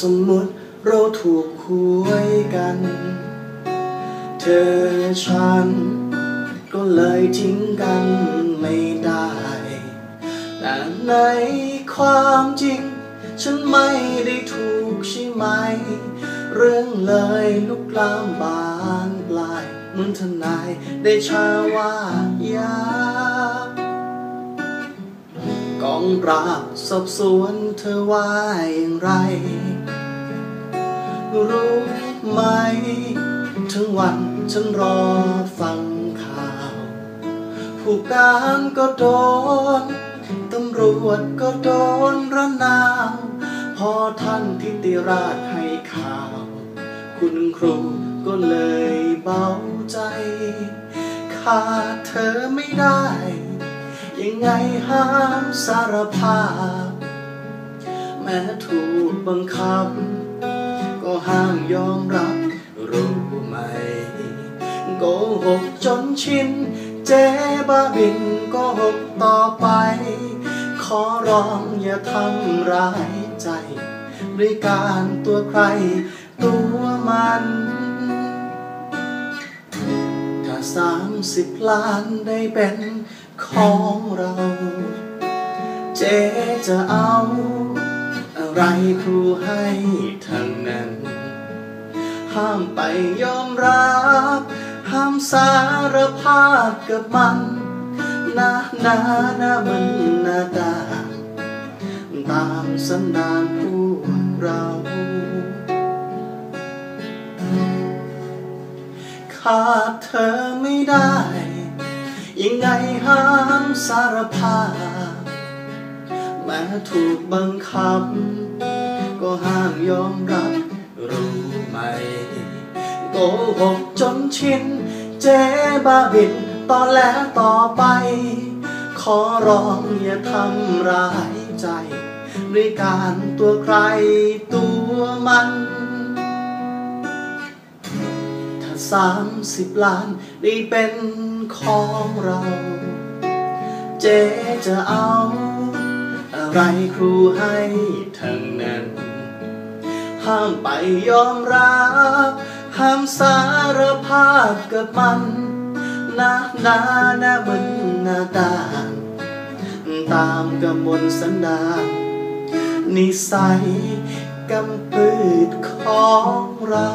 สมมติเราถูกคุยกัน เธอฉัน ก็เลยทิ้งกันไม่ได้ แต่ในความจริง ฉันไม่ได้ถูกใช่ไหม เรื่องเลยลุกลามบานปลายเหมือนทนายได้ชาว่ายากองปราบสอบสวนเธอว่าอย่างไร รู้ไหม ทั้งวันฉันรอฟังข่าว ผู้การก็โดน ตำรวจก็โดนระนาว พอท่านทิติราชให้ข่าว คุณครูก็เลยเบาใจ ขาดเธอไม่ได้ ยังไงห้ามสารภาพ แม้ถูกบังคับ ก็ห้ามยอมรับรู้ไหมโกหกจนชินเจ๊บ้าบินโกหกต่อไป ขอร้องอย่าทำร้ายใจด้วยการตัวใครตัวมัน ถ้าสามสิบล้านได้เป็นของเรา เจ๊จะเอา อะไรครูให้ทั้งนั้น ห้ามไปยอมรับ ห้ามสารภาพกับมันนาหนาหน้ามันหน้าตาตามสันดานพวกเราขาดเธอไม่ได้ ยังไงห้ามสารภาพ แม้ถูกบังคับ ก็ห้ามยอมรับรู้ โกหกจนชิน เจ๊บ้าบินตอนแล้วต่อไป ขอร้องอย่าทำร้ายใจ ด้วยการตัวใครตัวมัน ถ้าสามสิบล้านได้เป็นของเรา เจ๊จะเอา อะไรครูให้ทั้งนั้น ห้ามไปยอมรับ ห้ามสารภาพกับมันนาหนานะมันหน้าตาตามกำมลสันดานนิสัยกำปืดของเรา